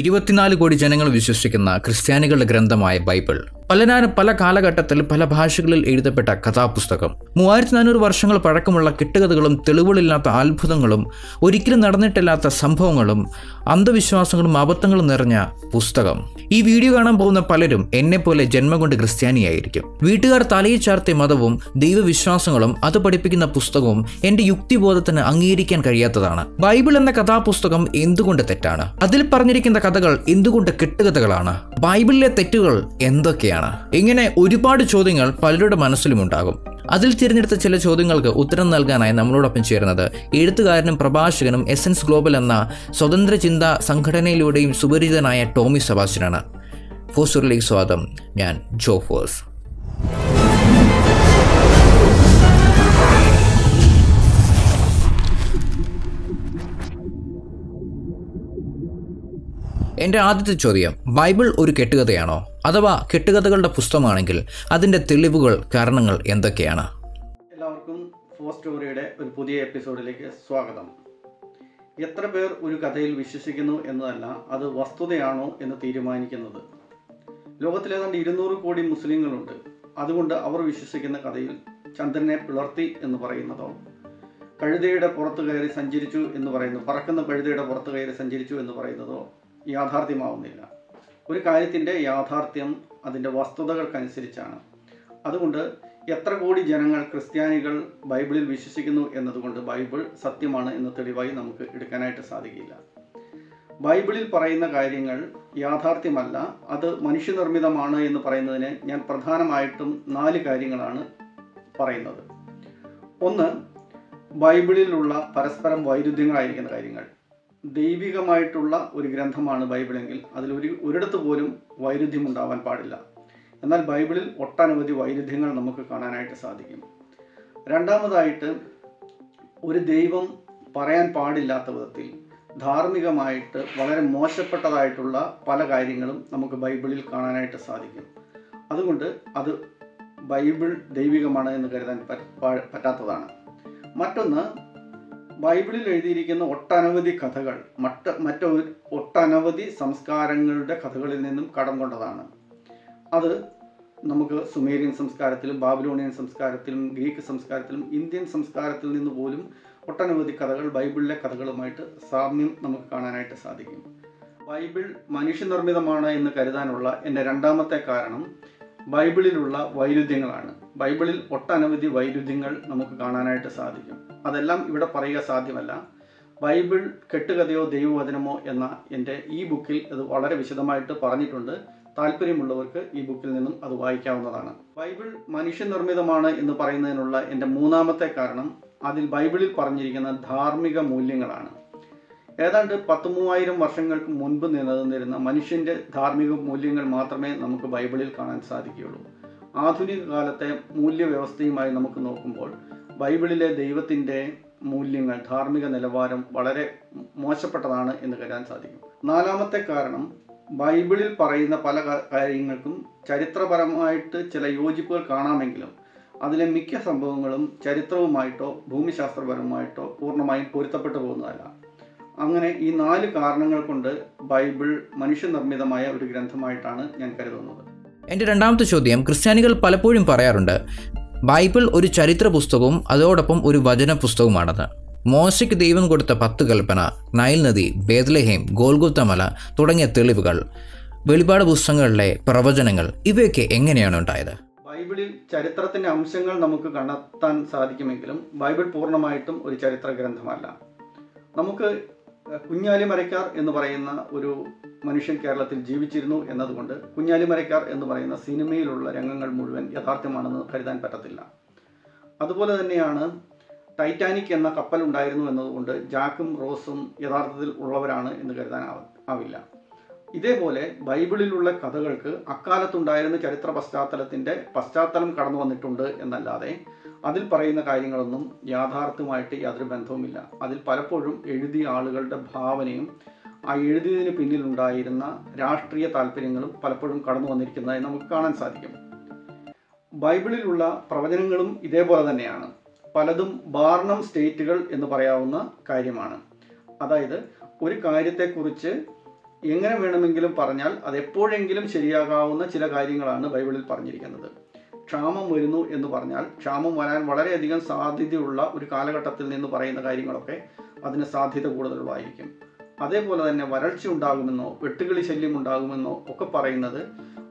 ഇരുപത്തിനാല് കോടി ജനങ്ങൾ വിശ്വസിക്കുന്ന ക്രിസ്ത്യാനികളുടെ ഗ്രന്ഥമായ ബൈബിൾ. പലനാരും പല കാലഘട്ടത്തിൽ പല ഭാഷകളിൽ എഴുതപ്പെട്ട കഥാപുസ്തകം. മൂവായിരത്തി നാനൂറ് വർഷങ്ങൾ പഴക്കമുള്ള കെട്ടുകഥകളും തെളിവുകളില്ലാത്ത അത്ഭുതങ്ങളും ഒരിക്കലും നടന്നിട്ടില്ലാത്ത സംഭവങ്ങളും അന്ധവിശ്വാസങ്ങളും അബദ്ധങ്ങളും നിറഞ്ഞ പുസ്തകം. ഈ വീഡിയോ കാണാൻ പോകുന്ന പലരും എന്നെ പോലെ ജന്മം കൊണ്ട് ക്രിസ്ത്യാനിയായിരിക്കും. വീട്ടുകാർ തലയിൽ ചാർത്തിയ മതവും ദൈവവിശ്വാസങ്ങളും അത് പഠിപ്പിക്കുന്ന പുസ്തകവും എന്റെ യുക്തിബോധത്തിന് അംഗീകരിക്കാൻ കഴിയാത്തതാണ്. ബൈബിൾ എന്ന കഥാപുസ്തകം എന്തുകൊണ്ട് തെറ്റാണ്? അതിൽ പറഞ്ഞിരിക്കുന്ന കഥകൾ എന്തുകൊണ്ട് കെട്ടുകഥകളാണ്? ബൈബിളിലെ തെറ്റുകൾ എന്തൊക്കെയാണ്? ഇങ്ങനെ ഒരുപാട് ചോദ്യങ്ങൾ പലരുടെ മനസ്സിലും ഉണ്ടാകും അതിൽ തിരഞ്ഞെടുത്ത ചില ചോദ്യങ്ങൾക്ക് ഉത്തരം നൽകാനായി നമ്മളോടൊപ്പം ചേരുന്നത് എഴുത്തുകാരനും പ്രഭാഷകനും എസൻസ് ഗ്ലോബൽ എന്ന സ്വതന്ത്ര ചിന്താ സംഘടനയിലൂടെയും സുപരിചിതനായ ടോമി സെബാസ്റ്റ്യനാണ്. ഫോസുറിലേക്ക് സ്വാഗതം. ഞാൻ ജോ ഫോസ്. എന്റെ ആദ്യത്തെ ചോദ്യം ബൈബിൾ ഒരു കെട്ടുകഥയാണോ? അഥവാ കെട്ടുകഥകളുടെ പുസ്തകമാണെങ്കിൽ അതിന്റെ തെളിവുകൾ കാരണങ്ങൾ എന്തൊക്കെയാണ്? എല്ലാവർക്കും ഫോർ സ്റ്റോറിയുടെ ഒരു പുതിയ എപ്പിസോഡിലേക്ക് സ്വാഗതം. എത്ര പേർ ഒരു കഥയിൽ വിശ്വസിക്കുന്നു എന്നതല്ല അത് വസ്തുതയാണോ എന്ന് തീരുമാനിക്കുന്നത്. ലോകത്തിലേതാണ്ട് ഇരുന്നൂറ് കോടി മുസ്ലിങ്ങളുണ്ട്. അതുകൊണ്ട് അവർ വിശ്വസിക്കുന്ന കഥയിൽ ചന്ദ്രനെ പിളർത്തി എന്ന് പറയുന്നതോ കഴുതയുടെ പുറത്ത് കയറി സഞ്ചരിച്ചു എന്ന് പറയുന്നു പറക്കുന്ന കഴുതയുടെ പുറത്ത് കയറി സഞ്ചരിച്ചു എന്ന് പറയുന്നതോ യാഥാർത്ഥ്യമാവുന്നില്ല. ഒരു കാര്യത്തിന്റെ യാഥാർത്ഥ്യം അതിന്റെ വസ്തുതകൾക്കനുസരിച്ചാണ്. അതുകൊണ്ട് എത്ര കോടി ജനങ്ങൾ ക്രിസ്ത്യാനികൾ ബൈബിളിൽ വിശ്വസിക്കുന്നു എന്നതുകൊണ്ട് ബൈബിൾ സത്യമാണ് എന്ന് തെളിവായി നമുക്ക് എടുക്കാനായിട്ട് സാധിക്കില്ല. ബൈബിളിൽ പറയുന്ന കാര്യങ്ങൾ യാഥാർത്ഥ്യമല്ല അത് മനുഷ്യനിർമ്മിതമാണ് എന്ന് പറയുന്നതിന് ഞാൻ പ്രധാനമായിട്ടും നാല് കാര്യങ്ങളാണ് പറയുന്നത്. ഒന്ന് ബൈബിളിലുള്ള പരസ്പരം വൈരുദ്ധ്യങ്ങളായിരിക്കുന്ന കാര്യങ്ങൾ. ദൈവികമായിട്ടുള്ള ഒരു ഗ്രന്ഥമാണ് ബൈബിളെങ്കിൽ അതിൽ ഒരു ഒരിടത്ത് പോലും വൈരുദ്ധ്യം ഉണ്ടാവാൻ പാടില്ല. എന്നാൽ ബൈബിളിൽ ഒട്ടനവധി വൈരുദ്ധ്യങ്ങൾ നമുക്ക് കാണാനായിട്ട് സാധിക്കും. രണ്ടാമതായിട്ട് ഒരു ദൈവം പറയാൻ പാടില്ലാത്ത വിധത്തിൽ ധാർമ്മികമായിട്ട് വളരെ മോശപ്പെട്ടതായിട്ടുള്ള പല കാര്യങ്ങളും നമുക്ക് ബൈബിളിൽ കാണാനായിട്ട് സാധിക്കും. അതുകൊണ്ട് അത് ബൈബിൾ ദൈവികമാണ് എന്ന് കരുതാൻ പറ്റാത്തതാണ്. മറ്റൊന്ന് ബൈബിളിൽ എഴുതിയിരിക്കുന്ന ഒട്ടനവധി കഥകൾ മറ്റ് മറ്റൊരു ഒട്ടനവധി സംസ്കാരങ്ങളുടെ കഥകളിൽ നിന്നും കടം കൊണ്ടതാണ്. അത് നമുക്ക് സുമേരിയൻ സംസ്കാരത്തിലും ബാബിലോണിയൻ സംസ്കാരത്തിലും ഗ്രീക്ക് സംസ്കാരത്തിലും ഇന്ത്യൻ സംസ്കാരത്തിൽ നിന്ന് പോലും ഒട്ടനവധി കഥകൾ ബൈബിളിലെ കഥകളുമായിട്ട് സാമ്യം നമുക്ക് കാണാനായിട്ട് സാധിക്കും. ബൈബിൾ മനുഷ്യനിർമ്മിതമാണ് എന്ന് കരുതാനുള്ള എന്റെ രണ്ടാമത്തെ കാരണം ബൈബിളിലുള്ള വൈരുദ്ധ്യങ്ങളാണ്. ബൈബിളിൽ ഒട്ടനവധി വൈരുദ്ധ്യങ്ങൾ നമുക്ക് കാണാനായിട്ട് സാധിക്കും. അതെല്ലാം ഇവിടെ പറയുക സാധ്യമല്ല. ബൈബിൾ കെട്ടുകഥയോ ദൈവവചനമോ എന്ന എന്റെ ഈ ബുക്കിൽ അത് വളരെ വിശദമായിട്ട് പറഞ്ഞിട്ടുണ്ട്. താല്പര്യമുള്ളവർക്ക് ഈ ബുക്കിൽ നിന്നും അത് വായിക്കാവുന്നതാണ്. ബൈബിൾ മനുഷ്യനിർമ്മിതമാണ് എന്ന് പറയുന്നതിനുള്ള എന്റെ മൂന്നാമത്തെ കാരണം അതിൽ ബൈബിളിൽ പറഞ്ഞിരിക്കുന്ന ധാർമ്മിക മൂല്യങ്ങളാണ്. ഏതാണ്ട് പത്ത് മൂവായിരം വർഷങ്ങൾക്ക് മുൻപ് നിലനിന്നിരുന്ന മനുഷ്യന്റെ ധാർമ്മിക മൂല്യങ്ങൾ മാത്രമേ നമുക്ക് ബൈബിളിൽ കാണാൻ സാധിക്കുകയുള്ളൂ. ആധുനിക കാലത്തെ മൂല്യവ്യവസ്ഥയുമായി നമുക്ക് നോക്കുമ്പോൾ ബൈബിളിലെ ദൈവത്തിന്റെ മൂല്യങ്ങൾ ധാർമ്മിക നിലവാരം വളരെ മോശപ്പെട്ടതാണ് എന്ന് കരുതാൻ സാധിക്കും. നാലാമത്തെ കാരണം ബൈബിളിൽ പറയുന്ന പല കാര്യങ്ങൾക്കും ചരിത്രപരമായിട്ട് ചില യോജിപ്പുകൾ കാണാമെങ്കിലും അതിലെ മിക്ക സംഭവങ്ങളും ചരിത്രവുമായിട്ടോ ഭൂമിശാസ്ത്രപരമായിട്ടോ പൂർണമായും പൊരുത്തപ്പെട്ടു പോകുന്നതല്ല. അങ്ങനെ ഈ നാല് കാരണങ്ങൾ കൊണ്ട് ബൈബിൾ മനുഷ്യനിർമ്മിതമായ ഒരു ഗ്രന്ഥമായിട്ടാണ് ഞാൻ കരുതുന്നത്. എന്റെ രണ്ടാമത്തെ ചോദ്യം ക്രിസ്ത്യാനികൾ പലപ്പോഴും പറയാറുണ്ട് ബൈബിൾ ഒരു ചരിത്ര പുസ്തകവും അതോടൊപ്പം ഒരു വചന പുസ്തകവുമാണെന്ന് മോശയ്ക്ക് ദൈവം കൊടുത്ത പത്ത് കൽപ്പന നൈൽ നദി ബേദ്ലഹേം ഗോൽഗുത്തമല തുടങ്ങിയ തെളിവുകൾ വെളിപാട് പുസ്തകങ്ങളിലെ പ്രവചനങ്ങൾ ഇവയൊക്കെ എങ്ങനെയാണ് ഉണ്ടായത്? ബൈബിളിൽ ചരിത്രത്തിന്റെ അംശങ്ങൾ നമുക്ക് കണ്ടെത്താൻ സാധിക്കുമെങ്കിലും ബൈബിൾ പൂർണമായിട്ടും ഒരു ചരിത്ര ഗ്രന്ഥമല്ല നമുക്ക് കുഞ്ഞാലി മരക്കാർ എന്ന് പറയുന്ന ഒരു മനുഷ്യൻ കേരളത്തിൽ ജീവിച്ചിരുന്നു എന്നതുകൊണ്ട് കുഞ്ഞാലി മരക്കാർ എന്ന് പറയുന്ന സിനിമയിലുള്ള രംഗങ്ങൾ മുഴുവൻ യഥാർത്ഥമാണെന്ന് കരുതാൻ പറ്റത്തില്ല. അതുപോലെ തന്നെയാണ് ടൈറ്റാനിക് എന്ന കപ്പൽ ഉണ്ടായിരുന്നു എന്നതുകൊണ്ട് ജാക്കും റോസും യഥാർത്ഥത്തിൽ ഉള്ളവരാണ് എന്ന് കരുതാൻ ആവില്ല. ഇതേപോലെ ബൈബിളിലുള്ള കഥകൾക്ക് അക്കാലത്തുണ്ടായിരുന്ന ചരിത്ര പശ്ചാത്തലത്തിന്റെ പശ്ചാത്തലം കടന്നു വന്നിട്ടുണ്ട് എന്നല്ലാതെ അതിൽ പറയുന്ന കാര്യങ്ങളൊന്നും യാഥാർത്ഥ്യമായിട്ട് യാതൊരു ബന്ധവുമില്ല. അതിൽ പലപ്പോഴും എഴുതിയ ആളുകളുടെ ഭാവനയും ആ എഴുതിയതിന് പിന്നിലുണ്ടായിരുന്ന രാഷ്ട്രീയ താല്പര്യങ്ങളും പലപ്പോഴും കടന്നു വന്നിരിക്കുന്നതായി നമുക്ക് കാണാൻ സാധിക്കും. ബൈബിളിലുള്ള പ്രവചനങ്ങളും ഇതേപോലെ തന്നെയാണ്. പലതും ബാർണം സ്റ്റേറ്റുകൾ എന്ന് പറയാവുന്ന കാര്യമാണ്. അതായത് ഒരു കാര്യത്തെക്കുറിച്ച് എങ്ങനെ വേണമെങ്കിലും പറഞ്ഞാൽ അത് എപ്പോഴെങ്കിലും ശരിയാകാവുന്ന ചില കാര്യങ്ങളാണ് ബൈബിളിൽ പറഞ്ഞിരിക്കുന്നത്. ക്ഷാമം വരുന്നു എന്ന് പറഞ്ഞാൽ ക്ഷാമം വരാൻ വളരെയധികം സാധ്യതയുള്ള ഒരു കാലഘട്ടത്തിൽ നിന്ന് പറയുന്ന കാര്യങ്ങളൊക്കെ അതിന് സാധ്യത കൂടുതലുള്ളതായിരിക്കും. അതേപോലെ തന്നെ വരൾച്ച ഉണ്ടാകുമെന്നോ വെട്ടുകിളി ശല്യം ഉണ്ടാകുമെന്നോ ഒക്കെ പറയുന്നത്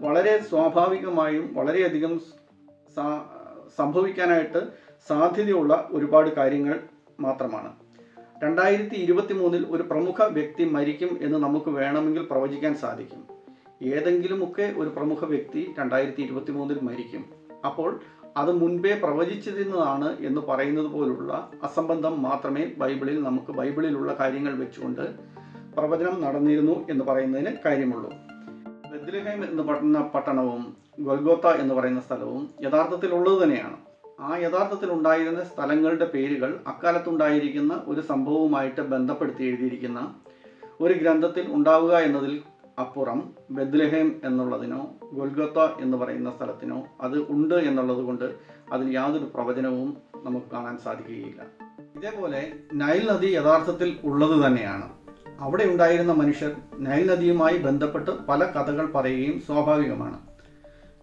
വളരെ സ്വാഭാവികമായും വളരെയധികം സംഭവിക്കാനായിട്ട് സാധ്യതയുള്ള ഒരുപാട് കാര്യങ്ങൾ മാത്രമാണ്. രണ്ടായിരത്തി ഇരുപത്തി മൂന്നിൽ ഒരു പ്രമുഖ വ്യക്തി മരിക്കും എന്ന് നമുക്ക് വേണമെങ്കിൽ പ്രവചിക്കാൻ സാധിക്കും. ഏതെങ്കിലുമൊക്കെ ഒരു പ്രമുഖ വ്യക്തി രണ്ടായിരത്തി ഇരുപത്തി മൂന്നിൽ മരിക്കും. അപ്പോൾ അത് മുൻപേ പ്രവചിച്ചിരുന്നതാണ് എന്ന് പറയുന്നത് പോലുള്ള അസംബന്ധം മാത്രമേ ബൈബിളിൽ നമുക്ക് ബൈബിളിലുള്ള കാര്യങ്ങൾ വെച്ചുകൊണ്ട് പ്രവചനം നടന്നിരുന്നു എന്ന് പറയുന്നതിന് കാര്യമുള്ളൂ. ബദ്രഹൈം എന്ന് പറയുന്ന പട്ടണവും ഗൊൽഗോത്ത എന്ന് പറയുന്ന സ്ഥലവും യഥാർത്ഥത്തിൽ ഉള്ളത് തന്നെയാണ്. ആ യഥാർത്ഥത്തിൽ ഉണ്ടായിരുന്ന സ്ഥലങ്ങളുടെ പേരുകൾ അക്കാലത്തുണ്ടായിരിക്കുന്ന ഒരു സംഭവവുമായിട്ട് ബന്ധപ്പെടുത്തി എഴുതിയിരിക്കുന്ന ഒരു ഗ്രന്ഥത്തിൽ ഉണ്ടാവുക എന്നതിൽ അപ്പുറം ബദ്ലഹേം എന്നുള്ളതിനോ ഗുൽഗത്ത എന്ന് പറയുന്ന സ്ഥലത്തിനോ അത് ഉണ്ട് എന്നുള്ളത് കൊണ്ട് അതിൽ യാതൊരു പ്രവചനവും നമുക്ക് കാണാൻ സാധിക്കുകയില്ല. ഇതേപോലെ നൈൽ നദി യഥാർത്ഥത്തിൽ ഉള്ളത് തന്നെയാണ്. അവിടെ ഉണ്ടായിരുന്ന മനുഷ്യർ നൈൽ നദിയുമായി ബന്ധപ്പെട്ട് പല കഥകൾ പറയുകയും സ്വാഭാവികമാണ്.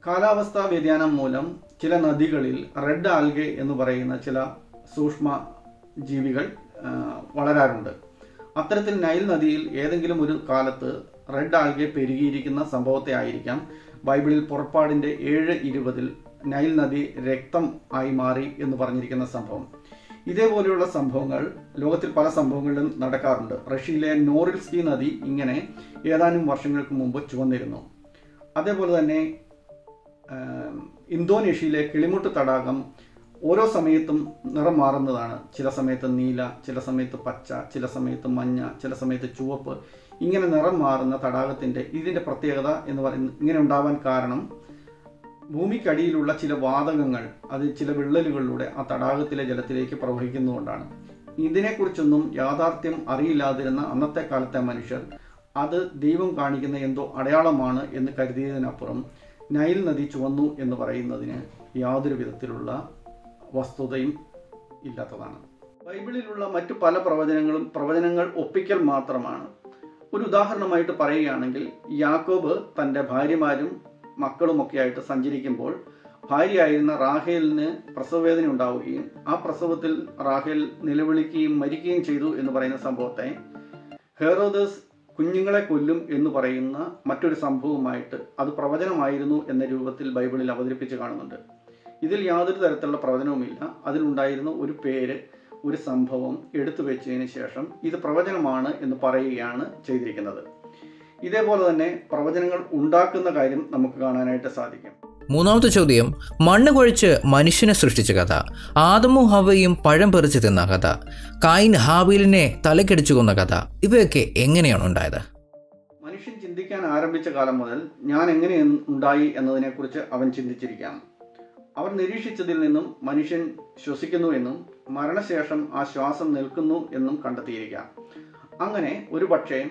കാലാവസ്ഥാ വ്യതിയാനം മൂലം ചില നദികളിൽ റെഡ് ആൽഗെ എന്ന് പറയുന്ന ചില സൂക്ഷ്മ ജീവികൾ വളരാറുണ്ട്. അത്തരത്തിൽ നൈൽ നദിയിൽ ഏതെങ്കിലും ഒരു കാലത്ത് റെഡ് ആൽഗെ പെരുകിയിരിക്കുന്ന സംഭവത്തെ ആയിരിക്കാം. ബൈബിളിൽ പുറപ്പാടിന്റെ ഏഴ് ഇരുപതിൽ നൈൽ നദി രക്തം ആയി മാറി എന്ന് പറഞ്ഞിരിക്കുന്ന സംഭവം. ഇതേപോലെയുള്ള സംഭവങ്ങൾ ലോകത്തിൽ പല സംഭവങ്ങളിലും നടക്കാറുണ്ട്. റഷ്യയിലെ നോറിൽസ്കി നദി ഇങ്ങനെ ഏതാനും വർഷങ്ങൾക്ക് മുമ്പ് ചുവന്നിരുന്നു. അതേപോലെ തന്നെ ഇന്തോനേഷ്യയിലെ കിളിമുട്ട് തടാകം ഓരോ സമയത്തും നിറം മാറുന്നതാണ്. ചില സമയത്ത് നീല ചില സമയത്ത് പച്ച ചില സമയത്ത് മഞ്ഞ ചില സമയത്ത് ചുവപ്പ് ഇങ്ങനെ നിറം മാറുന്ന തടാകത്തിന്റെ ഇതിന്റെ പ്രത്യേകത എന്ന് പറയുന്നത് ഇങ്ങനെ ഉണ്ടാവാൻ കാരണം ഭൂമിക്കടിയിലുള്ള ചില വാതകങ്ങൾ അത് ചില വിള്ളലുകളിലൂടെ ആ തടാകത്തിലെ ജലത്തിലേക്ക് പ്രവഹിക്കുന്നതുകൊണ്ടാണ്. ഇതിനെക്കുറിച്ചൊന്നും യാഥാർത്ഥ്യം അറിയില്ലാതിരുന്ന അന്നത്തെ കാലത്തെ മനുഷ്യർ അത് ദൈവം കാണിക്കുന്ന എന്തോ അടയാളമാണ് എന്ന് കരുതിയതിനപ്പുറം നൈൽ നദി ചുവന്നു എന്ന് പറയുന്നതിന് യാതൊരു വിധത്തിലുള്ള വസ്തുതയും ഇല്ലാത്തതാണ്. ബൈബിളിലുള്ള മറ്റു പല പ്രവചനങ്ങളും പ്രവചനങ്ങൾ ഒപ്പിക്കൽ മാത്രമാണ്. ഒരു ഉദാഹരണമായിട്ട് പറയുകയാണെങ്കിൽ യാക്കോബ് തന്റെ ഭാര്യമാരും മക്കളുമൊക്കെ ആയിട്ട് സഞ്ചരിക്കുമ്പോൾ ഭാര്യയായിരുന്ന റാഹേലിന് പ്രസവവേദന ഉണ്ടാവുകയും ആ പ്രസവത്തിൽ റാഹേൽ നിലവിളിക്കുകയും മരിക്കുകയും ചെയ്തു എന്ന് പറയുന്ന സംഭവത്തെ ഹെറോദസ് കുഞ്ഞുങ്ങളെ കൊല്ലും എന്ന് പറയുന്ന മറ്റൊരു സംഭവമായിട്ട് അത് പ്രവചനമായിരുന്നു എന്ന രൂപത്തിൽ ബൈബിളിൽ അവതരിപ്പിച്ച് കാണുന്നുണ്ട്. ഇതിൽ യാതൊരു തരത്തിലുള്ള പ്രവചനവുമില്ല. അതിലുണ്ടായിരുന്ന ഒരു പേര് ഒരു സംഭവം എടുത്തു വെച്ചതിന് ശേഷം ഇത് പ്രവചനമാണ് എന്ന് പറയുകയാണ് ചെയ്തിരിക്കുന്നത്. ഇതേപോലെ തന്നെ പ്രവചനങ്ങൾ ഉണ്ടാക്കുന്ന കാര്യം നമുക്ക് കാണാനായിട്ട് സാധിക്കും. മൂന്നാമത്തെ ചോദ്യം മണ്ണ് കുഴച്ച് മനുഷ്യനെ സൃഷ്ടിച്ച കഥ. ആദമും ഹവയും പഴം പറിച്ചു തിന്ന കഥ. കായിൻ ഹാബീലിനെ തലക്കടിച്ചു കൊന്ന കഥ. ഇവയൊക്കെ എങ്ങനെയാണ് ഉണ്ടായത്? മനുഷ്യൻ ചിന്തിക്കാൻ ആരംഭിച്ച കാലം മുതൽ ഞാൻ എങ്ങനെ ഉണ്ടായി എന്നതിനെക്കുറിച്ച് അവൻ ചിന്തിച്ചിരിക്കാം അവർ നിരീക്ഷിച്ചതിൽ നിന്നും മനുഷ്യൻ ശ്വസിക്കുന്നു എന്നും മരണശേഷം ആ ശ്വാസം നിൽക്കുന്നു എന്നും കണ്ടെത്തിയിരിക്കാം. അങ്ങനെ ഒരു പക്ഷേ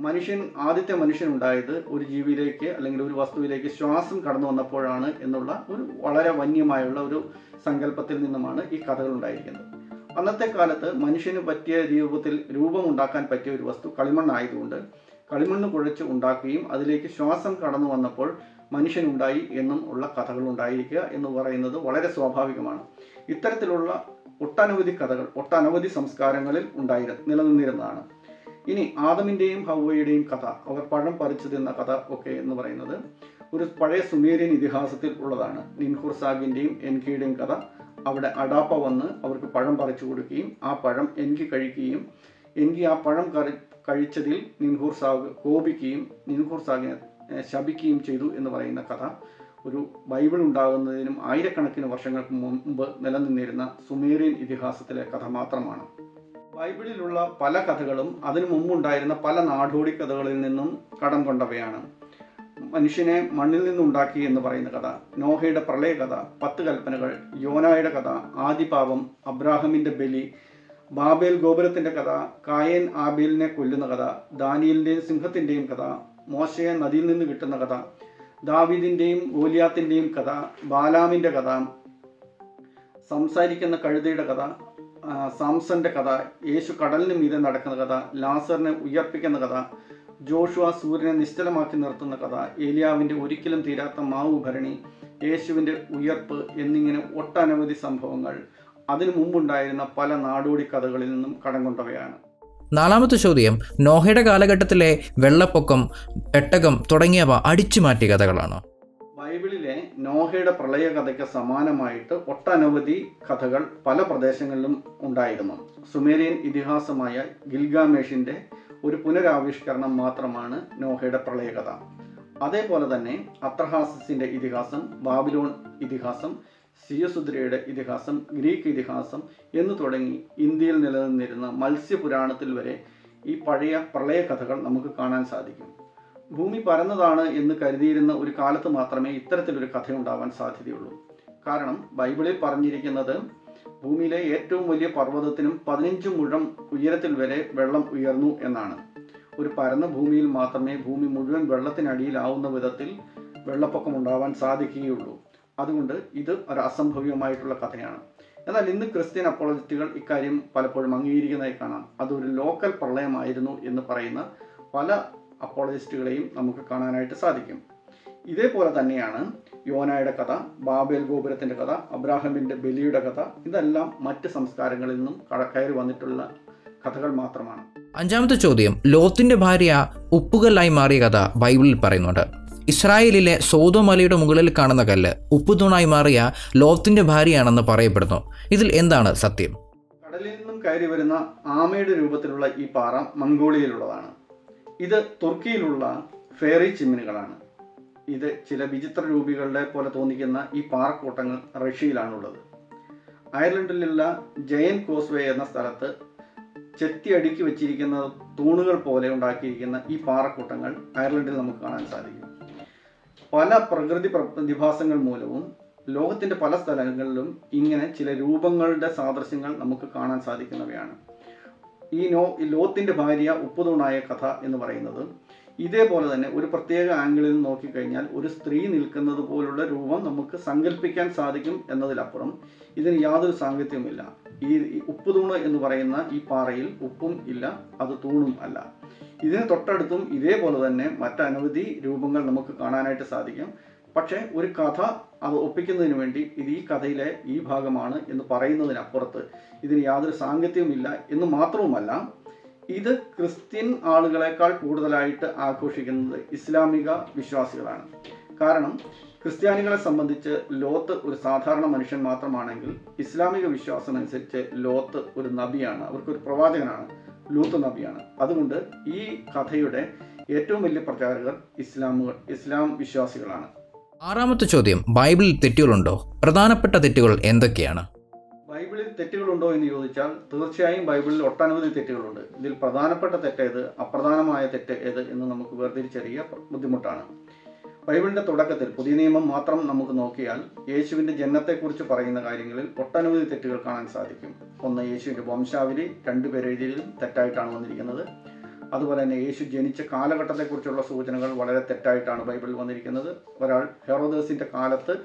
മനുഷ്യൻ ആദ്യത്തെ മനുഷ്യൻ ഉണ്ടായത് ഒരു ജീവിയിലേക്ക് അല്ലെങ്കിൽ ഒരു വസ്തുവിലേക്ക് ശ്വാസം കടന്നു വന്നപ്പോഴാണ് എന്നുള്ള ഒരു വളരെ വന്യമായുള്ള ഒരു സങ്കല്പത്തിൽ നിന്നുമാണ് ഈ കഥകൾ ഉണ്ടായിരിക്കുന്നത്. അന്നത്തെ കാലത്ത് മനുഷ്യന് പറ്റിയ രൂപത്തിൽ രൂപമുണ്ടാക്കാൻ പറ്റിയ ഒരു വസ്തു കളിമണ്ണായതുകൊണ്ട് കളിമണ്ണ് കുഴച്ച് ഉണ്ടാക്കുകയും അതിലേക്ക് ശ്വാസം കടന്നു വന്നപ്പോൾ മനുഷ്യനുണ്ടായി എന്നും ഉള്ള കഥകൾ ഉണ്ടായിരിക്കുക എന്ന് പറയുന്നത് വളരെ സ്വാഭാവികമാണ്. ഇത്തരത്തിലുള്ള ഒട്ടനവധി കഥകൾ ഒട്ടനവധി സംസ്കാരങ്ങളിൽ ഉണ്ടായിരു നിലനിന്നിരുന്നതാണ്. ഇനി ആദമിന്റെയും ഹൗവയുടെയും കഥ അവർ പഴം പറിച്ചു തിന്ന കഥ ഒക്കെ എന്ന് പറയുന്നത് ഒരു പഴയ സുമേരിയൻ ഇതിഹാസത്തിൽ ഉള്ളതാണ്. നിൻഹുർ സാഗിന്റെയും എൻകിയുടെയും കഥ. അവിടെ അടാപ്പ വന്ന് അവർക്ക് പഴം പറിച്ചു കൊടുക്കുകയും ആ പഴം എൻകി കഴിക്കുകയും എൻകി ആ പഴം കറി കഴിച്ചതിൽ നിൻഹൂർ സാഗ് കോപിക്കുകയും നിൻഹൂർ സാഗിനെ ശപിക്കുകയും ചെയ്തു എന്ന് പറയുന്ന കഥ. ഒരു ബൈബിൾ ഉണ്ടാകുന്നതിനും ആയിരക്കണക്കിന് വർഷങ്ങൾക്ക് മുമ്പ് നിലനിന്നിരുന്ന സുമേറിയൻ ഇതിഹാസത്തിലെ കഥ മാത്രമാണ്. ബൈബിളിലുള്ള പല കഥകളും അതിനു മുമ്പുണ്ടായിരുന്ന പല നാടോടി കഥകളിൽ നിന്നും കടം കൊണ്ടവയാണ്. മനുഷ്യനെ മണ്ണിൽ നിന്നുണ്ടാക്കി എന്ന് പറയുന്ന കഥ നോഹയുടെ പ്രളയ കഥ പത്ത് കൽപ്പനകൾ യോനായുടെ കഥ ആദിപാപം അബ്രാഹമിന്റെ ബലി ബാബേൽ ഗോപുരത്തിന്റെ കഥ കായൻ ആബേലിനെ കൊല്ലുന്ന കഥ ദാനിയലിന്റെയും സിംഹത്തിന്റെയും കഥ മോശയെ നദിയിൽ നിന്ന് കിട്ടുന്ന കഥ ദാവീദിന്റെയും ഗോലിയാത്തിന്റെയും കഥ ബാലാമിന്റെ കഥ സംസാരിക്കുന്ന കഴുതയുടെ കഥ സാംസന്റെ കഥ യേശു കടലിന് മീതെ നടക്കുന്ന കഥ ലാസറിനെ ഉയർപ്പിക്കുന്ന കഥ ജോഷുവ സൂര്യനെ നിശ്ചലമാക്കി നിർത്തുന്ന കഥ ഏലിയാവിന്റെ ഒരിക്കലും തീരാത്ത മാവു ഭരണി യേശുവിന്റെ ഉയർപ്പ് എന്നിങ്ങനെ ഒട്ടനവധി സംഭവങ്ങൾ അതിനു മുമ്പുണ്ടായിരുന്ന പല നാടോടി കഥകളിൽ നിന്നും കടം കൊണ്ടവയാണ്. നാലാമത്തെ ചോദ്യം നോഹയുടെ കാലഘട്ടത്തിലെ വെള്ളപ്പൊക്കം പെട്ടകം തുടങ്ങിയവ അടിച്ചു മാറ്റിയ കഥകളാണ്? ബൈബിളിലെ നോഹയുടെ പ്രളയ കഥയ്ക്ക് സമാനമായിട്ട് ഒട്ടനവധി കഥകൾ പല പ്രദേശങ്ങളിലും ഉണ്ടായിരുന്നു. സുമേരിയൻ ഇതിഹാസമായ ഗിൽഗാമേഷിന്റെ ഒരു പുനരാവിഷ്കരണം മാത്രമാണ് നോഹയുടെ പ്രളയകഥ അതേപോലെ തന്നെ അത്രഹാസിന്റെ ഇതിഹാസം ബാബിലോൺ ഇതിഹാസം സിയസുദ്രയുടെ ഇതിഹാസം ഗ്രീക്ക് ഇതിഹാസം എന്ന് തുടങ്ങി ഇന്ത്യയിൽ നിലനിന്നിരുന്ന മത്സ്യപുരാണത്തിൽ വരെ ഈ പഴയ പ്രളയ കഥകൾ നമുക്ക് കാണാൻ സാധിക്കും. ഭൂമി പരന്നതാണ് എന്ന് കരുതിയിരുന്ന ഒരു കാലത്ത് മാത്രമേ ഇത്തരത്തിലൊരു കഥയുണ്ടാവാൻ സാധ്യതയുള്ളൂ. കാരണം ബൈബിളിൽ പറഞ്ഞിരിക്കുന്നത് ഭൂമിയിലെ ഏറ്റവും വലിയ പർവതത്തിനും പതിനഞ്ച് മുഴം ഉയരത്തിൽ വരെ വെള്ളം ഉയർന്നു എന്നാണ്. ഒരു പരന്ന ഭൂമിയിൽ മാത്രമേ ഭൂമി മുഴുവൻ വെള്ളത്തിനടിയിലാവുന്ന വിധത്തിൽ വെള്ളപ്പൊക്കം ഉണ്ടാവാൻ സാധിക്കുകയുള്ളൂ. അതുകൊണ്ട് ഇത് ഒരു അസംഭവ്യമായിട്ടുള്ള കഥയാണ്. എന്നാൽ ഇന്ന് ക്രിസ്ത്യൻ അപ്പോളജിറ്റുകൾ ഇക്കാര്യം പലപ്പോഴും അംഗീകരിക്കുന്നതായി കാണാം. അതൊരു ലോക്കൽ പ്രളയമായിരുന്നു എന്ന് പറയുന്ന പല അപ്പോളജിസ്റ്റുകളെയും നമുക്ക് കാണാനായിട്ട് സാധിക്കും. ഇതേപോലെ തന്നെയാണ് യോനായുടെ കഥ ബാബേൽ ഗോപുരത്തിന്റെ കഥ അബ്രാഹമിന്റെ ബലിയുടെ കഥ. ഇതെല്ലാം മറ്റ് സംസ്കാരങ്ങളിൽ നിന്നും കടക്കയറി കയറി വന്നിട്ടുള്ള കഥകൾ മാത്രമാണ്. അഞ്ചാമത്തെ ചോദ്യം ലോത്തിന്റെ ഭാര്യ ഉപ്പുകല്ലായി മാറിയ കഥ ബൈബിളിൽ പറയുന്നുണ്ട്. ഇസ്രായേലിലെ സോതോമലയുടെ മുകളിൽ കാണുന്ന കല്ല് ഉപ്പുതൂണായി മാറിയ ലോത്തിന്റെ ഭാര്യയാണെന്ന് പറയപ്പെടുന്നു. ഇതിൽ എന്താണ് സത്യം? കടലിൽ നിന്നും കയറി വരുന്ന ആമയുടെ രൂപത്തിലുള്ള ഈ പാറ മംഗോളിയയിലുള്ളതാണ്. ഇത് തുർക്കിയിലുള്ള ഫേറി ചിമ്മിനുകളാണ്. ഇത് ചില വിചിത്ര രൂപികളുടെ പോലെ തോന്നിക്കുന്ന ഈ പാറക്കൂട്ടങ്ങൾ റഷ്യയിലാണുള്ളത്. അയർലൻഡിലുള്ള ജയൻ കോസ്വേ എന്ന സ്ഥലത്ത് ചെത്തി അടുക്കി വെച്ചിരിക്കുന്ന തൂണുകൾ പോലെ ഉണ്ടാക്കിയിരിക്കുന്ന ഈ പാറക്കൂട്ടങ്ങൾ അയർലൻഡിൽ നമുക്ക് കാണാൻ സാധിക്കും. പല പ്രകൃതി പ്രതിഭാസങ്ങൾ മൂലവും ലോകത്തിന്റെ പല സ്ഥലങ്ങളിലും ഇങ്ങനെ ചില രൂപങ്ങളുടെ സാദൃശ്യങ്ങൾ നമുക്ക് കാണാൻ സാധിക്കുന്നവയാണ്. ഈ നോ ലോത്തിന്റെ ഭാര്യ ഉപ്പുതൂണായ കഥ എന്ന് പറയുന്നത് ഇതേപോലെ തന്നെ ഒരു പ്രത്യേക ആംഗിളിൽ നിന്ന് നോക്കിക്കഴിഞ്ഞാൽ ഒരു സ്ത്രീ നിൽക്കുന്നത് പോലുള്ള രൂപം നമുക്ക് സങ്കല്പിക്കാൻ സാധിക്കും എന്നതിലപ്പുറം ഇതിന് യാതൊരു സാങ്കത്യവുമില്ല. ഈ ഉപ്പുതൂണ് എന്ന് പറയുന്ന ഈ പാറയിൽ ഉപ്പും ഇല്ല അത് തൂണും അല്ല. ഇതിന് തൊട്ടടുത്തും ഇതേപോലെ തന്നെ മറ്റനവധി രൂപങ്ങൾ നമുക്ക് കാണാനായിട്ട് സാധിക്കും. പക്ഷേ ഒരു കഥ അത് ഒപ്പിക്കുന്നതിന് വേണ്ടി ഇത് ഈ കഥയിലെ ഈ ഭാഗമാണ് എന്ന് പറയുന്നതിനപ്പുറത്ത് ഇതിന് യാതൊരു സാങ്കത്യവുമില്ല എന്ന് മാത്രവുമല്ല ഇത് ക്രിസ്ത്യൻ ആളുകളെക്കാൾ കൂടുതലായിട്ട് ആഘോഷിക്കുന്നത് ഇസ്ലാമിക വിശ്വാസികളാണ്. കാരണം ക്രിസ്ത്യാനികളെ സംബന്ധിച്ച് ലോത്ത് ഒരു സാധാരണ മനുഷ്യൻ മാത്രമാണെങ്കിൽ ഇസ്ലാമിക വിശ്വാസം അനുസരിച്ച് ലോത്ത് ഒരു നബിയാണ് അവർക്കൊരു പ്രവാചകനാണ്. ലൂത്ത് നബിയാണ്. അതുകൊണ്ട് ഈ കഥയുടെ ഏറ്റവും വലിയ പ്രചാരകർ ഇസ്ലാമുകൾ ഇസ്ലാം വിശ്വാസികളാണ്. ആറാമത്തെ ചോദ്യം ബൈബിളിൽ തെറ്റുകളുണ്ടോ? പ്രധാനപ്പെട്ട തെറ്റുകൾ എന്തൊക്കെയാണ്? ബൈബിളിൽ തെറ്റുകളുണ്ടോ എന്ന് ചോദിച്ചാൽ തീർച്ചയായും ബൈബിളിൽ ഒട്ടനവധി തെറ്റുകളുണ്ട്. ഇതിൽ പ്രധാനപ്പെട്ട തെറ്റേത് അപ്രധാനമായ തെറ്റ് ഏത് എന്ന് നമുക്ക് വേർതിരിച്ചറിയ ബുദ്ധിമുട്ടാണ്. ബൈബിളിന്റെ തുടക്കത്തിൽ പുതിയ നിയമം മാത്രം നമുക്ക് നോക്കിയാൽ യേശുവിന്റെ ജനനത്തെക്കുറിച്ച് പറയുന്ന കാര്യങ്ങളിൽ ഒട്ടനവധി തെറ്റുകൾ കാണാൻ സാധിക്കും. ഒന്ന് യേശുവിന്റെ വംശാവലി രണ്ടു പേരെഴുതിയിലും തെറ്റായിട്ടാണ് വന്നിരിക്കുന്നത്. അതുപോലെ തന്നെ യേശു ജനിച്ച കാലഘട്ടത്തെക്കുറിച്ചുള്ള സൂചനകൾ വളരെ തെറ്റായിട്ടാണ് ബൈബിളിൽ വന്നിരിക്കുന്നത്. ഒരാൾ ഹെറോദേസിന്റെ കാലത്ത്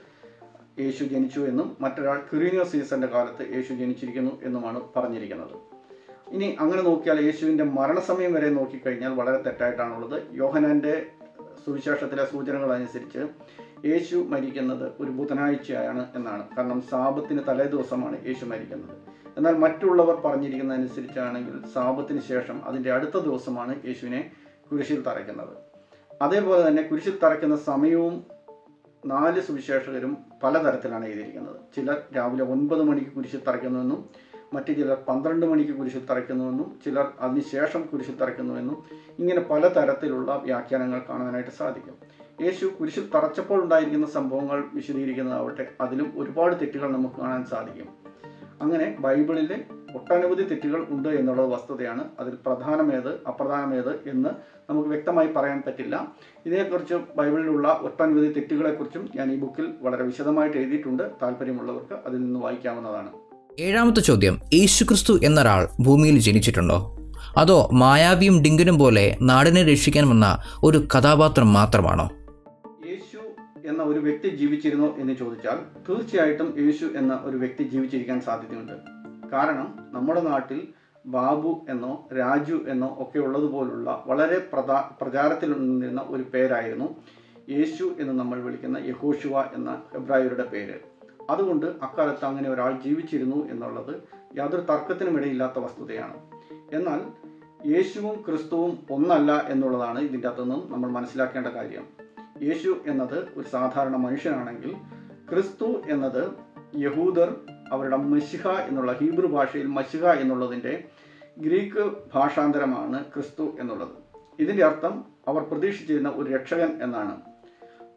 യേശു ജനിച്ചു എന്നും മറ്റൊരാൾ ക്രീനിയോ സീസന്റെ കാലത്ത് യേശു ജനിച്ചിരിക്കുന്നു എന്നുമാണ് പറഞ്ഞിരിക്കുന്നത്. ഇനി അങ്ങനെ നോക്കിയാൽ യേശുവിന്റെ മരണസമയം വരെ നോക്കിക്കഴിഞ്ഞാൽ വളരെ തെറ്റായിട്ടാണുള്ളത്. യോഹനാന്റെ സുവിശേഷത്തിലെ സൂചനകൾ അനുസരിച്ച് യേശു മരിക്കുന്നത് ഒരു ബുധനാഴ്ചയാണ് എന്നാണ്. കാരണം സാപത്തിന് തലേ ദിവസമാണ് യേശു മരിക്കുന്നത്. എന്നാൽ മറ്റുള്ളവർ പറഞ്ഞിരിക്കുന്ന അനുസരിച്ചാണെങ്കിൽ സാപത്തിന് ശേഷം അതിന്റെ അടുത്ത ദിവസമാണ് യേശുവിനെ കുരിശിൽ തറയ്ക്കുന്നത്. അതേപോലെ തന്നെ കുരിശിൽ തറയ്ക്കുന്ന സമയവും നാല് സുവിശേഷകരും പലതരത്തിലാണ് എഴുതിയിരിക്കുന്നത്. ചിലർ രാവിലെ ഒൻപത് മണിക്ക് കുരിശിൽ തറയ്ക്കുന്നുവെന്നും മറ്റു ചിലർ പന്ത്രണ്ട് മണിക്ക് കുരിശിൽ തറയ്ക്കുന്നുവെന്നും ചിലർ അതിനുശേഷം കുരിശിൽ തറയ്ക്കുന്നുവെന്നും ഇങ്ങനെ പല തരത്തിലുള്ള വ്യാഖ്യാനങ്ങൾ കാണാനായിട്ട് സാധിക്കും. യേശു കുരിശിൽ തറച്ചപ്പോൾ ഉണ്ടായിരിക്കുന്ന സംഭവങ്ങൾ വിശദീകരിക്കുന്നതാവട്ടെ അതിലും ഒരുപാട് തെറ്റുകൾ നമുക്ക് കാണാൻ സാധിക്കും. അങ്ങനെ ബൈബിളിലെ ഒട്ടനവധി തെറ്റുകൾ ഉണ്ട് എന്നുള്ളത് വസ്തുതയാണ് അതിൽ പ്രധാനമേത് അപ്രധാനമേത് എന്ന് നമുക്ക് വ്യക്തമായി പറയാൻ പറ്റില്ല. ഇതേക്കുറിച്ച് ബൈബിളിലുള്ള ഒട്ടനവധി തെറ്റുകളെക്കുറിച്ചും ഞാൻ ഈ ബുക്കിൽ വളരെ വിശദമായിട്ട് എഴുതിയിട്ടുണ്ട്. താല്പര്യമുള്ളവർക്ക് അതിൽ നിന്ന് വായിക്കാവുന്നതാണ്. ഏഴാമത്തെ ചോദ്യം യേശുക്രിസ്തു എന്നൊരാൾ ഭൂമിയിൽ ജനിച്ചിട്ടുണ്ടോ? അതോ മായാവിയും ഡിങ്കനും പോലെ നാടിനെ രക്ഷിക്കാൻ വന്ന ഒരു കഥാപാത്രം മാത്രമാണോ? യേശു എന്ന ഒരു വ്യക്തി ജീവിച്ചിരുന്നു എന്ന് ചോദിച്ചാൽ തീർച്ചയായിട്ടും യേശു എന്ന ഒരു വ്യക്തി ജീവിച്ചിരിക്കാൻ സാധ്യതയുണ്ട്. കാരണം നമ്മുടെ നാട്ടിൽ ബാബു എന്നോ രാജു എന്നോ ഒക്കെ ഉള്ളതുപോലുള്ള വളരെ പ്രധാ പ്രചാരത്തിൽ നിന്നിരുന്ന ഒരു പേരായിരുന്നു യേശു എന്ന് നമ്മൾ വിളിക്കുന്ന യഹോഷുവ എന്ന ഹെബ്രായരുടെ പേര്. അതുകൊണ്ട് അക്കാലത്ത് അങ്ങനെ ഒരാൾ ജീവിച്ചിരുന്നു എന്നുള്ളത് യാതൊരു തർക്കത്തിനും ഇടയില്ലാത്ത വസ്തുതയാണ്. എന്നാൽ യേശുവും ക്രിസ്തുവും ഒന്നല്ല എന്നുള്ളതാണ് ഇതിന്റെ അകത്തുനിന്നും നമ്മൾ മനസ്സിലാക്കേണ്ട കാര്യം. യേശു എന്നത് ഒരു സാധാരണ മനുഷ്യനാണെങ്കിൽ ക്രിസ്തു എന്നത് യഹൂദർ അവരുടെ മഷിഹ എന്നുള്ള ഹീബ്രു ഭാഷയിൽ മഷിഹ എന്നുള്ളതിന്റെ ഗ്രീക്ക് ഭാഷാന്തരമാണ് ക്രിസ്തു എന്നുള്ളത്. ഇതിന്റെ അർത്ഥം അവർ പ്രതീക്ഷിച്ചിരുന്ന ഒരു രക്ഷകൻ എന്നാണ്.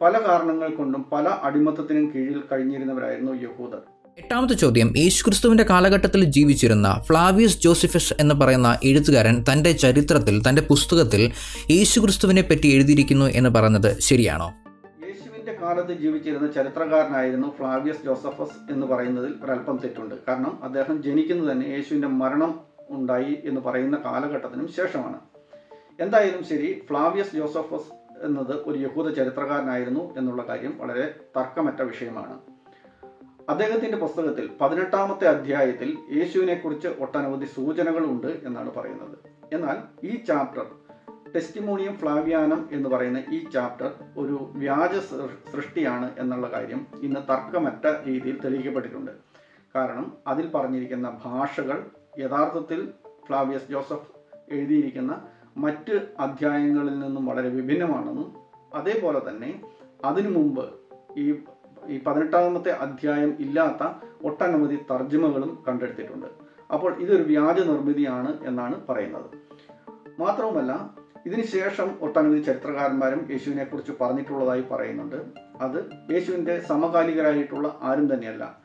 പല കാരണങ്ങൾ കൊണ്ടും പല അടിമത്തത്തിനും കീഴിൽ കഴിഞ്ഞിരുന്നവരായിരുന്നു യഹൂദർ. എട്ടാമത്തെ ചോദ്യം യേശുക്രിസ്തുവിന്റെ കാലഘട്ടത്തിൽ ജീവിച്ചിരുന്ന ഫ്ലാവിയസ് ജോസിഫസ് എന്ന് പറയുന്ന എഴുത്തുകാരൻ തന്റെ ചരിത്രത്തിൽ തന്റെ പുസ്തകത്തിൽ യേശുക്രിസ്തുവിനെ പറ്റി എഴുതിയിരിക്കുന്നു എന്ന് പറയുന്നത് ശരിയാണോ? യേശുവിന്റെ കാലത്ത് ജീവിച്ചിരുന്ന ചരിത്രകാരനായിരുന്നു ഫ്ലാവിയസ് ജോസഫസ് എന്ന് പറയുന്നതിൽ ഒരല്പം തെറ്റുണ്ട്. കാരണം അദ്ദേഹം ജനിക്കുന്നത് തന്നെ യേശുവിന്റെ മരണം ഉണ്ടായി എന്ന് പറയുന്ന കാലഘട്ടത്തിനും ശേഷമാണ്. എന്തായാലും ശരി ഫ്ലാവിയസ് ജോസഫസ് എന്നത് ഒരു യഹൂദ ചരിത്രകാരനായിരുന്നു എന്നുള്ള കാര്യം വളരെ തർക്കമറ്റ വിഷയമാണ്. അദ്ദേഹത്തിന്റെ പുസ്തകത്തിൽ പതിനെട്ടാമത്തെ അധ്യായത്തിൽ യേശുവിനെ കുറിച്ച് ഒട്ടനവധി സൂചനകൾ ഉണ്ട് എന്നാണ് പറയുന്നത്. എന്നാൽ ഈ ചാപ്റ്റർ ടെസ്റ്റിമോണിയം ഫ്ലാവ്യാനം എന്ന് പറയുന്ന ഈ ചാപ്റ്റർ ഒരു വ്യാജ സൃഷ്ടിയാണ് എന്നുള്ള കാര്യം ഇന്ന് തർക്കമറ്റ രീതിയിൽ തെളിയിക്കപ്പെട്ടിട്ടുണ്ട്. കാരണം അതിൽ പറഞ്ഞിരിക്കുന്ന ഭാഷകൾ യഥാർത്ഥത്തിൽ ഫ്ലാവിയസ് ജോസഫ് എഴുതിയിരിക്കുന്ന മറ്റ് അധ്യായങ്ങളിൽ നിന്നും വളരെ വിഭിന്നമാണെന്നും അതേപോലെ തന്നെ അതിനു മുമ്പ് ഈ ഈ പതിനെട്ടാമത്തെ അധ്യായം ഇല്ലാത്ത ഒട്ടനവധി തർജമകളും കണ്ടെടുത്തിട്ടുണ്ട്. അപ്പോൾ ഇതൊരു വ്യാജ നിർമ്മിതിയാണ് എന്നാണ് പറയുന്നത്. മാത്രവുമല്ല ഇതിനുശേഷം ഒട്ടനവധി ചരിത്രകാരന്മാരും യേശുവിനെ കുറിച്ച് പറഞ്ഞിട്ടുള്ളതായി പറയുന്നുണ്ട്. അത് യേശുവിന്റെ സമകാലികരായിട്ടുള്ള ആരും തന്നെയല്ല.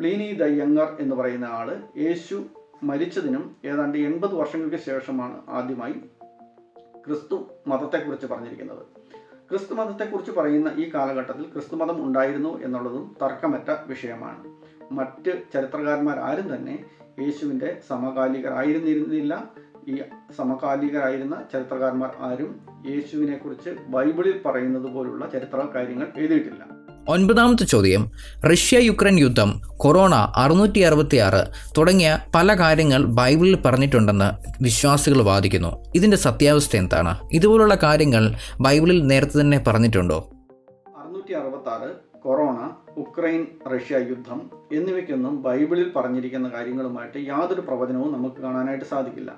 പ്ലീനി ദ യങ്ങർ എന്ന് പറയുന്ന ആൾ യേശു മരിച്ചതിനും ഏതാണ്ട് എൺപത് വർഷങ്ങൾക്ക് ശേഷമാണ് ആദ്യമായി ക്രിസ്തു മതത്തെക്കുറിച്ച് പറഞ്ഞിരിക്കുന്നത്. ക്രിസ്തു മതത്തെക്കുറിച്ച് പറയുന്ന ഈ കാലഘട്ടത്തിൽ ക്രിസ്തു മതം ഉണ്ടായിരുന്നു എന്നുള്ളതും തർക്കമറ്റ വിഷയമാണ്. മറ്റ് ചരിത്രകാരന്മാർ ആരും തന്നെ യേശുവിന്റെ സമകാലികരായിരുന്നിരുന്നില്ല. ഈ സമകാലികരായിരുന്ന ചരിത്രകാരന്മാർ ആരും യേശുവിനെക്കുറിച്ച് ബൈബിളിൽ പറയുന്നത് പോലുള്ള ചരിത്ര കാര്യങ്ങൾ എഴുതിയിട്ടില്ല. ഒൻപതാമത്തെ ചോദ്യം. റഷ്യ യുക്രൈൻ യുദ്ധം കൊറോണ അറുന്നൂറ്റി അറുപത്തിയാറ് തുടങ്ങിയ പല കാര്യങ്ങൾ ബൈബിളിൽ പറഞ്ഞിട്ടുണ്ടെന്ന് വിശ്വാസികൾ വാദിക്കുന്നു. ഇതിന്റെ സത്യാവസ്ഥ എന്താണ്? ഇതുപോലുള്ള കാര്യങ്ങൾ ബൈബിളിൽ നേരത്തെ തന്നെ പറഞ്ഞിട്ടുണ്ടോ? അറുന്നൂറ്റി അറുപത്തി കൊറോണ ഉക്രൈൻ റഷ്യ യുദ്ധം എന്നിവയ്ക്കൊന്നും ബൈബിളിൽ പറഞ്ഞിരിക്കുന്ന കാര്യങ്ങളുമായിട്ട് യാതൊരു പ്രവചനവും നമുക്ക് കാണാനായിട്ട് സാധിക്കില്ല.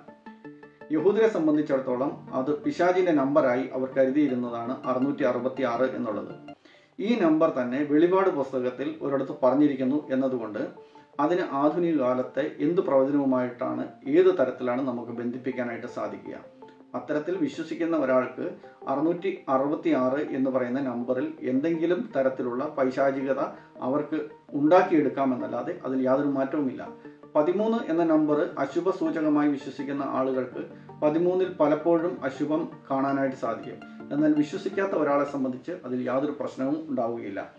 യഹൂദരെ സംബന്ധിച്ചിടത്തോളം അത് പിശാജിന്റെ നമ്പറായി അവർ കരുതിയിരുന്നതാണ് അറുന്നൂറ്റി അറുപത്തി ആറ് എന്നുള്ളത്. ഈ നമ്പർ തന്നെ വെളിപാട് പുസ്തകത്തിൽ ഒരിടത്ത് പറഞ്ഞിരിക്കുന്നു എന്നതുകൊണ്ട് അതിന് ആധുനിക കാലത്തെ എന്ത് പ്രവചനവുമായിട്ടാണ് ഏത് തരത്തിലാണ് നമുക്ക് ബന്ധിപ്പിക്കാനായിട്ട് സാധിക്കുക? അത്തരത്തിൽ വിശ്വസിക്കുന്ന ഒരാൾക്ക് അറുന്നൂറ്റി അറുപത്തി ആറ് എന്ന് പറയുന്ന നമ്പറിൽ എന്തെങ്കിലും തരത്തിലുള്ള പൈശാചികത അവർക്ക് ഉണ്ടാക്കിയെടുക്കാമെന്നല്ലാതെ അതിൽ യാതൊരു മാറ്റവുമില്ല. പതിമൂന്ന് എന്ന നമ്പർ അശുഭ സൂചകമായി വിശ്വസിക്കുന്ന ആളുകൾക്ക് പതിമൂന്നിൽ പലപ്പോഴും അശുഭം കാണാനായിട്ട് സാധിക്കും. എന്നാൽ വിശ്വസിക്കാത്ത ഒരാളെ സംബന്ധിച്ച് അതിൽ യാതൊരു പ്രശ്നവും ഉണ്ടാവുകയില്ല.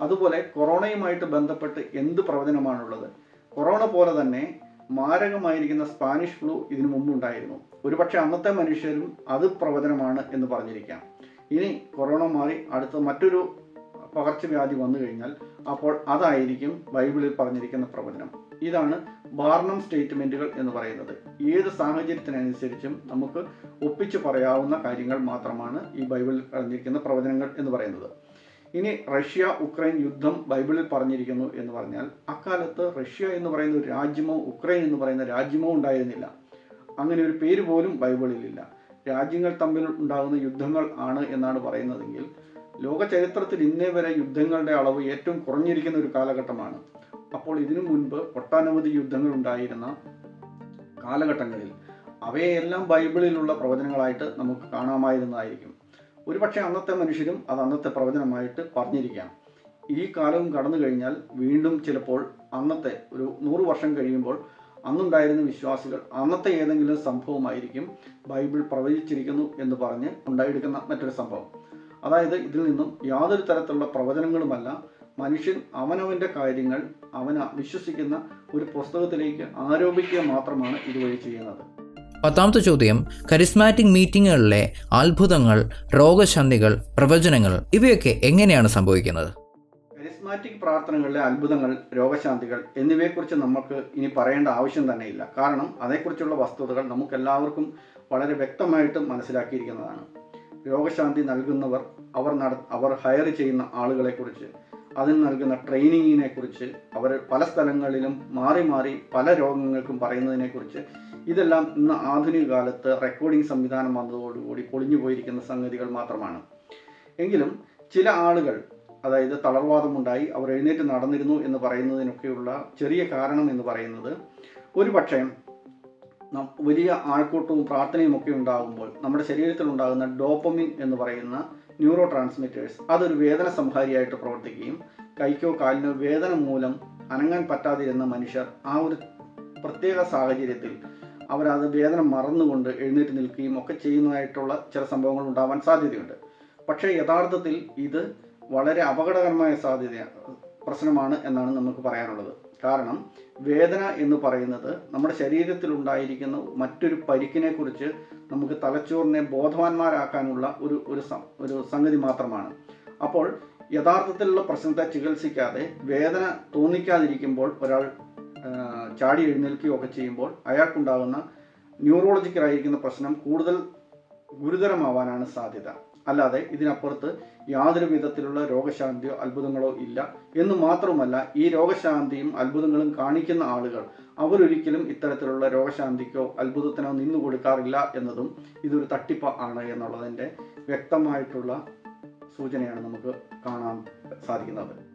അതുപോലെ കൊറോണയുമായിട്ട് ബന്ധപ്പെട്ട് എന്ത് പ്രവചനമാണുള്ളത്? കൊറോണ പോലെ തന്നെ മാരകമായിരിക്കുന്ന സ്പാനിഷ് ഫ്ലൂ ഇതിനു മുമ്പ് ഉണ്ടായിരുന്നു. ഒരുപക്ഷെ അന്നത്തെ മനുഷ്യരും അത് പ്രവചനമാണ് എന്ന് പറഞ്ഞിരിക്കാം. ഇനി കൊറോണ മാറി അടുത്ത മറ്റൊരു പകർച്ചവ്യാധി വന്നു കഴിഞ്ഞാൽ അപ്പോൾ അതായിരിക്കും ബൈബിളിൽ പറഞ്ഞിരിക്കുന്ന പ്രവചനം. ഇതാണ് ബാർണം സ്റ്റേറ്റ്മെന്റുകൾ എന്ന് പറയുന്നത്. ഏത് സാഹചര്യത്തിനനുസരിച്ചും നമുക്ക് ഒപ്പിച്ചു പറയാവുന്ന കാര്യങ്ങൾ മാത്രമാണ് ഈ ബൈബിളിൽ പറഞ്ഞിരിക്കുന്ന പ്രവചനങ്ങൾ എന്ന് പറയുന്നത്. ഇനി റഷ്യ ഉക്രൈൻ യുദ്ധം ബൈബിളിൽ പറഞ്ഞിരിക്കുന്നു എന്ന് പറഞ്ഞാൽ അക്കാലത്ത് റഷ്യ എന്ന് പറയുന്ന ഒരു രാജ്യമോ ഉക്രൈൻ എന്ന് പറയുന്ന രാജ്യമോ ഉണ്ടായിരുന്നില്ല. അങ്ങനെ ഒരു പേര് പോലും ബൈബിളിലില്ല രാജ്യങ്ങൾ തമ്മിൽ ഉണ്ടാകുന്ന യുദ്ധങ്ങൾ ആണ് എന്നാണ് പറയുന്നതെങ്കിൽ ലോക ചരിത്രത്തിൽ ഇന്നേ വരെ യുദ്ധങ്ങളുടെ അളവ് ഏറ്റവും കുറഞ്ഞിരിക്കുന്ന ഒരു കാലഘട്ടമാണ്. അപ്പോൾ ഇതിനു മുൻപ് ഒട്ടനവധി യുദ്ധങ്ങൾ ഉണ്ടായിരുന്ന കാലഘട്ടങ്ങളിൽ അവയെല്ലാം ബൈബിളിലുള്ള പ്രവചനങ്ങളായിട്ട് നമുക്ക് കാണാമായിരുന്നതായിരിക്കും. ഒരുപക്ഷെ അന്നത്തെ മനുഷ്യരും അത് അന്നത്തെ പ്രവചനമായിട്ട് പറഞ്ഞിരിക്കാം. ഈ കാലവും കടന്നു കഴിഞ്ഞാൽ വീണ്ടും ചിലപ്പോൾ അന്നത്തെ ഒരു നൂറ് വർഷം കഴിയുമ്പോൾ അന്നുണ്ടായിരുന്ന വിശ്വാസികൾ അന്നത്തെ ഏതെങ്കിലും സംഭവമായിരിക്കും ബൈബിൾ പ്രവചിച്ചിരിക്കുന്നു എന്ന് പറഞ്ഞ് ഉണ്ടായെടുക്കുന്ന മറ്റൊരു സംഭവം. അതായത് ഇതിൽ നിന്നും യാതൊരു തരത്തിലുള്ള പ്രവചനങ്ങളുമല്ല മനുഷ്യൻ അവനവന്റെ കാര്യങ്ങൾ അവന വിശ്വസിക്കുന്ന ഒരു പുസ്തകത്തിലേക്ക് ആരോപിക്കുക മാത്രമാണ് ഇതുവഴി ചെയ്യുന്നത്. പത്താമത്തെ ചോദ്യം കരിസ്മാറ്റിക് മീറ്റിങ്ങുകളിലെ അത്ഭുതങ്ങൾ രോഗശാന്തികൾ പ്രവചനങ്ങൾ ഇവയൊക്കെ എങ്ങനെയാണ് സംഭവിക്കുന്നത്? കരിസ്മാറ്റിക് പ്രാർത്ഥനകളിലെ അത്ഭുതങ്ങൾ രോഗശാന്തികൾ എന്നിവയെക്കുറിച്ച് നമുക്ക് ഇനി പറയേണ്ട ആവശ്യം തന്നെയില്ല കാരണം അതേക്കുറിച്ചുള്ള വസ്തുതകൾ നമുക്കെല്ലാവർക്കും വളരെ വ്യക്തമായിട്ട് മനസ്സിലാക്കിയിരിക്കുന്നതാണ്. രോഗശാന്തി നൽകുന്നവർ അവർ നട അവർ ഹയർ ചെയ്യുന്ന ആളുകളെക്കുറിച്ച് അതിന് നൽകുന്ന ട്രെയിനിങ്ങിനെ കുറിച്ച് അവർ പല സ്ഥലങ്ങളിലും മാറി മാറി പല രോഗങ്ങൾക്കും പറയുന്നതിനെക്കുറിച്ച് ഇതെല്ലാം ഇന്ന് ആധുനിക കാലത്ത് റെക്കോർഡിംഗ് സംവിധാനം വന്നതോടുകൂടി പൊളിഞ്ഞു പോയിരിക്കുന്ന സംഗതികൾ മാത്രമാണ്. എങ്കിലും ചില ആളുകൾ അതായത് തളർവാദമുണ്ടായി അവർ എഴുന്നേറ്റ് നടന്നിരുന്നു എന്ന് പറയുന്നതിനൊക്കെയുള്ള ചെറിയ കാരണം എന്ന് പറയുന്നത് ഒരുപക്ഷെ വലിയ ആൾക്കൂട്ടവും പ്രാർത്ഥനയും ഒക്കെ ഉണ്ടാകുമ്പോൾ നമ്മുടെ ശരീരത്തിൽ ഉണ്ടാകുന്ന ഡോപ്പമിൻ എന്ന് പറയുന്ന ന്യൂറോ ട്രാൻസ്മിറ്റേഴ്സ് അതൊരു വേദന സംഹാരിയായിട്ട് പ്രവർത്തിക്കുകയും കൈക്കോ കാലിനോ വേദന മൂലം അനങ്ങാൻ പറ്റാതിരുന്ന മനുഷ്യർ ആ ഒരു പ്രത്യേക സാഹചര്യത്തിൽ അവരത് വേദന മറന്നുകൊണ്ട് എഴുന്നേറ്റ് നിൽക്കുകയും ഒക്കെ ചെയ്യുന്നതായിട്ടുള്ള ചില സംഭവങ്ങൾ ഉണ്ടാവാൻ സാധ്യതയുണ്ട്. പക്ഷേ യഥാർത്ഥത്തിൽ ഇത് വളരെ അപകടകരമായ സാധ്യത പ്രശ്നമാണ് എന്നാണ് നമുക്ക് പറയാനുള്ളത്. കാരണം വേദന എന്ന് പറയുന്നത് നമ്മുടെ ശരീരത്തിൽ ഉണ്ടായിരിക്കുന്ന മറ്റൊരു പരിക്കിനെ കുറിച്ച് നമുക്ക് തലച്ചോറിനെ ബോധവാന്മാരാക്കാനുള്ള ഒരു ഒരു ഒരു സംഗതി മാത്രമാണ്. അപ്പോൾ യഥാർത്ഥത്തിലുള്ള പ്രശ്നത്തെ ചികിത്സിക്കാതെ വേദന തോന്നിക്കാതിരിക്കുമ്പോൾ ഒരാൾ ചാടി എഴുന്നേൽക്കുകയോ ഒക്കെ ചെയ്യുമ്പോൾ അയാൾക്കുണ്ടാകുന്ന ന്യൂറോളജിക്കലായിരിക്കുന്ന പ്രശ്നം കൂടുതൽ ഗുരുതരമാവാനാണ് സാധ്യത. അല്ലാതെ ഇതിനപ്പുറത്ത് യാതൊരു വിധത്തിലുള്ള രോഗശാന്തിയോ അത്ഭുതങ്ങളോ ഇല്ല. എന്ന് മാത്രമല്ല ഈ രോഗശാന്തിയും അത്ഭുതങ്ങളും കാണിക്കുന്ന ആളുകൾ അവരൊരിക്കലും ഇത്തരത്തിലുള്ള രോഗശാന്തിക്കോ അത്ഭുതത്തിനോ നിന്നു കൊടുക്കാറില്ല എന്നതും ഇതൊരു തട്ടിപ്പ് ആണ് എന്നുള്ളതിന്റെ വ്യക്തമായിട്ടുള്ള സൂചനയാണ് നമുക്ക് കാണാൻ സാധിക്കുന്നത്.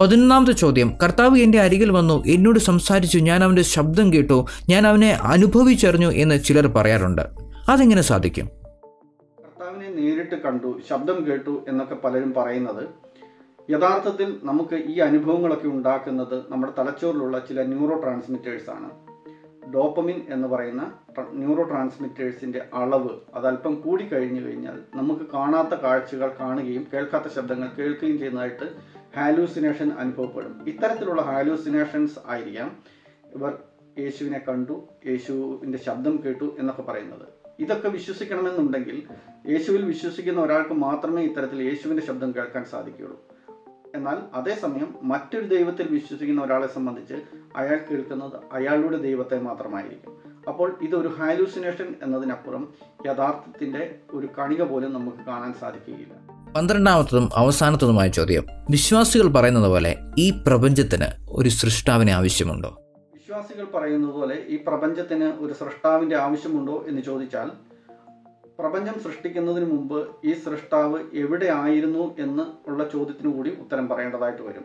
പതിനൊന്നാമത്തെ ചോദ്യം. കർത്താവ് എന്റെ അരികിൽ വന്നു എന്നോട് സംസാരിച്ചു ഞാൻ അവന്റെ ശബ്ദം കേട്ടു ഞാൻ അവനെ അനുഭവിച്ചറിഞ്ഞു എന്ന് ചിലർ പറയാറുണ്ട്. അതെങ്ങനെ സാധിക്കും? നേരിട്ട് കണ്ടു ശബ്ദം കേട്ടു എന്നൊക്കെ പലരും പറയുന്നത്. യഥാർത്ഥത്തിൽ നമുക്ക് ഈ അനുഭവങ്ങളൊക്കെ ഉണ്ടാക്കുന്നത് നമ്മുടെ തലച്ചോറിലുള്ള ചില ന്യൂറോ ട്രാൻസ്മിറ്റേഴ്സ് ആണ്. ഡോപ്പമിൻ എന്ന് പറയുന്ന ന്യൂറോ ട്രാൻസ്മിറ്റേഴ്സിന്റെ അളവ് അതല്പം കൂടി കഴിഞ്ഞു കഴിഞ്ഞാൽ നമുക്ക് കാണാത്ത കാഴ്ചകൾ കാണുകയും കേൾക്കാത്ത ശബ്ദങ്ങൾ കേൾക്കുകയും ചെയ്യുന്നതായിട്ട് ഹാലൂസിനേഷൻ അനുഭവപ്പെടും. ഇത്തരത്തിലുള്ള ഹാലൂസിനേഷൻസ് ആയിരിക്കാം ഇവർ യേശുവിനെ കണ്ടു യേശുവിന്റെ ശബ്ദം കേട്ടു എന്നൊക്കെ പറയുന്നത്. ഇതൊക്കെ വിശ്വസിക്കണമെന്നുണ്ടെങ്കിൽ യേശുവിൽ വിശ്വസിക്കുന്ന ഒരാൾക്ക് മാത്രമേ ഇത്തരത്തിൽ യേശുവിന്റെ ശബ്ദം കേൾക്കാൻ സാധിക്കുകയുള്ളൂ. എന്നാൽ അതേസമയം മറ്റൊരു ദൈവത്തിൽ വിശ്വസിക്കുന്ന ഒരാളെ സംബന്ധിച്ച് അയാൾ കേൾക്കുന്നത് അയാളുടെ ദൈവത്തെ മാത്രമായിരിക്കും. അപ്പോൾ ഇതൊരു ഹാലൂസിനേഷൻ എന്നതിനപ്പുറം യഥാർത്ഥത്തിന്റെ ഒരു കണിക പോലും നമുക്ക് കാണാൻ സാധിക്കുകയില്ല. പന്ത്രണ്ടാമത്തതും അവസാനത്തതുമായ ചോദ്യം. വിശ്വാസികൾ പറയുന്നത് പോലെ ഈ പ്രപഞ്ചത്തിന് ഒരു സൃഷ്ടാവിനെ ആവശ്യമുണ്ടോ? വിശ്വാസികൾ പറയുന്നത് പോലെ ഈ പ്രപഞ്ചത്തിന് ഒരു സൃഷ്ടാവിന്റെ ആവശ്യമുണ്ടോ എന്ന് ചോദിച്ചാൽ പ്രപഞ്ചം സൃഷ്ടിക്കുന്നതിന് മുമ്പ് ഈ സൃഷ്ടാവ് എവിടെ ആയിരുന്നു എന്ന് ഉള്ള ചോദ്യത്തിന് കൂടി ഉത്തരം പറയേണ്ടതായിട്ട് വരും.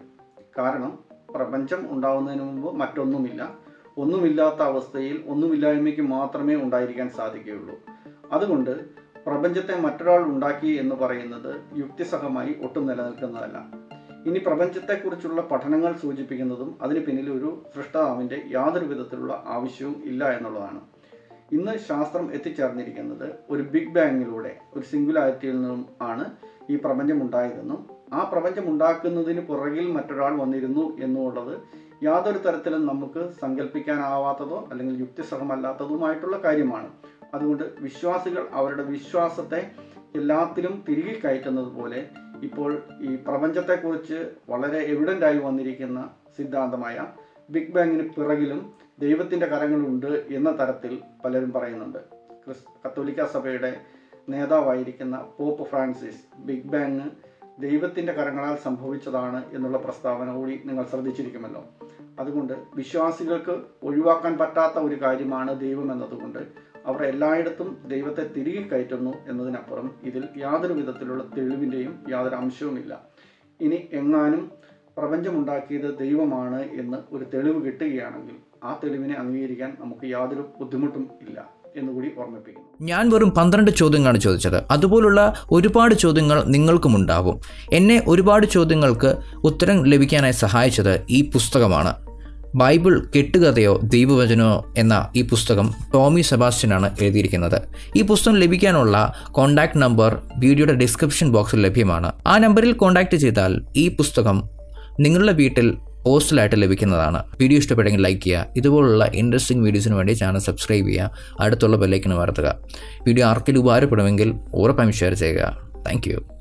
കാരണം പ്രപഞ്ചം ഉണ്ടാവുന്നതിന് മുമ്പ് മറ്റൊന്നുമില്ല. ഒന്നുമില്ലാത്ത അവസ്ഥയിൽ ഒന്നുമില്ലായ്മയ്ക്ക് മാത്രമേ ഉണ്ടായിരിക്കാൻ സാധിക്കുകയുള്ളൂ. അതുകൊണ്ട് പ്രപഞ്ചത്തെ മറ്റൊരാൾ ഉണ്ടാക്കി എന്ന് പറയുന്നത് യുക്തിസഹമായി ഒട്ടും നിലനിൽക്കുന്നതല്ല. ഇനി പ്രപഞ്ചത്തെക്കുറിച്ചുള്ള പഠനങ്ങൾ സൂചിപ്പിക്കുന്നതും അതിന് പിന്നിൽ ഒരു സൃഷ്ടാവിന്റെ യാതൊരു വിധത്തിലുള്ള ആവശ്യവും ഇല്ല എന്നുള്ളതാണ്. ഇന്ന് ശാസ്ത്രം എത്തിച്ചേർന്നിരിക്കുന്നത് ഒരു ബിഗ് ബാങ്ങിലൂടെ ഒരു സിംഗുലാരിറ്റിയിൽ നിന്നും ആണ് ഈ പ്രപഞ്ചം ഉണ്ടായതെന്നും ആ പ്രപഞ്ചം ഉണ്ടാക്കുന്നതിന് പുറകിൽ മറ്റൊരാൾ വന്നിരുന്നു എന്നുള്ളത് യാതൊരു തരത്തിലും നമുക്ക് സങ്കല്പിക്കാനാവാത്തതോ അല്ലെങ്കിൽ യുക്തിസഹമല്ലാത്തതുമായിട്ടുള്ള കാര്യമാണ്. അതുകൊണ്ട് വിശ്വാസികൾ അവരുടെ വിശ്വാസത്തെ എല്ലാത്തിലും തിരികെ കയറ്റുന്നത് പോലെ ഇപ്പോൾ ഈ പ്രപഞ്ചത്തെക്കുറിച്ച് വളരെ എവിഡന്റ് ആയി വന്നിരിക്കുന്ന സിദ്ധാന്തമായ ബിഗ് ബാങ്ങിന് പിറകിലും ദൈവത്തിന്റെ കരങ്ങളുണ്ട് എന്ന തരത്തിൽ പലരും പറയുന്നുണ്ട്. ക്രിസ് കത്തോലിക്ക സഭയുടെ നേതാവായിരിക്കുന്ന പോപ്പ് ഫ്രാൻസിസ് ബിഗ് ബാങ് ദൈവത്തിന്റെ കരങ്ങളാൽ സംഭവിച്ചതാണ് എന്നുള്ള പ്രസ്താവന കൂടി നിങ്ങൾ ശ്രദ്ധിച്ചിരിക്കുമല്ലോ. അതുകൊണ്ട് വിശ്വാസികൾക്ക് ഒഴിവാക്കാൻ പറ്റാത്ത ഒരു കാര്യമാണ് ദൈവം എന്നതുകൊണ്ട് അവർ എല്ലായിടത്തും ദൈവത്തെ തിരികെ കയറ്റുന്നു എന്നതിനപ്പുറം ഇതിൽ യാതൊരു വിധത്തിലുള്ള തെളിവിന്റെയും യാതൊരു അംശവുമില്ല. ഇനി എങ്ങാനും പ്രപഞ്ചമുണ്ടാക്കിയത് ദൈവമാണ് എന്ന് ഒരു തെളിവ് കിട്ടുകയാണെങ്കിൽ ആ തെളിവിനെ അംഗീകരിക്കാൻ നമുക്ക് യാതൊരു ബുദ്ധിമുട്ടും ഇല്ല എന്നുകൂടി ഓർമ്മിപ്പിക്കുന്നു. ഞാൻ വെറും പന്ത്രണ്ട് ചോദ്യങ്ങളാണ് ചോദിച്ചത്. അതുപോലുള്ള ഒരുപാട് ചോദ്യങ്ങൾ നിങ്ങൾക്കും ഉണ്ടാവും. എന്നെ ഒരുപാട് ചോദ്യങ്ങൾക്ക് ഉത്തരം ലഭിക്കാനായി സഹായിച്ചത് ഈ പുസ്തകമാണ്. ബൈബിൾ കെട്ടുകഥയോ ദൈവവചനോ എന്ന ഈ പുസ്തകം ടോമി സെബാസ്റ്റ്യൻ ആണ് എഴുതിയിരിക്കുന്നത്. ഈ പുസ്തകം ലഭിക്കാനുള്ള കോൺടാക്ട് നമ്പർ വീഡിയോയുടെ ഡിസ്ക്രിപ്ഷൻ ബോക്സിൽ ലഭ്യമാണ്. ആ നമ്പറിൽ കോൺടാക്ട് ചെയ്താൽ ഈ പുസ്തകം നിങ്ങളുടെ വീട്ടിൽ പോസ്റ്റലായിട്ട് ലഭിക്കുന്നതാണ്. വീഡിയോ ഇഷ്ടപ്പെട്ടെങ്കിൽ ലൈക്ക് ചെയ്യുക ഇതുപോലുള്ള ഇൻട്രസ്റ്റിംഗ് വീഡിയോസിന് വേണ്ടി ചാനൽ സബ്സ്ക്രൈബ് ചെയ്യുക അടുത്തുള്ള ബെല്ലൈക്കിന് വർത്തുക വീഡിയോ ആർക്കെങ്കിലും ഉപകാരപ്പെടുമെങ്കിൽ ഉറപ്പായും ഷെയർ ചെയ്യുക. താങ്ക്